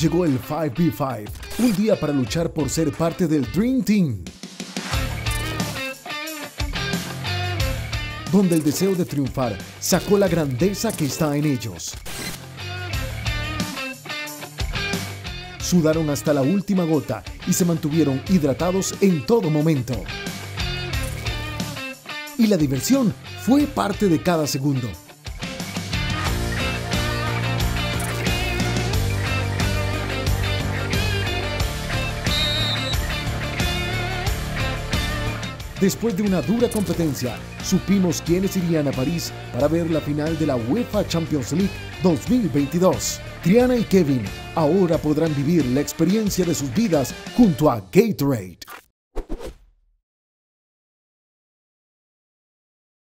llegó el 5v5, un día para luchar por ser parte del Dream Team. Donde el deseo de triunfar sacó la grandeza que está en ellos. Sudaron hasta la última gota y se mantuvieron hidratados en todo momento. Y la diversión fue parte de cada segundo. Después de una dura competencia, supimos quiénes irían a París para ver la final de la UEFA Champions League 2022. Triana y Kevin ahora podrán vivir la experiencia de sus vidas junto a Gatorade.